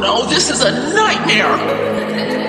no, this is a nightmare.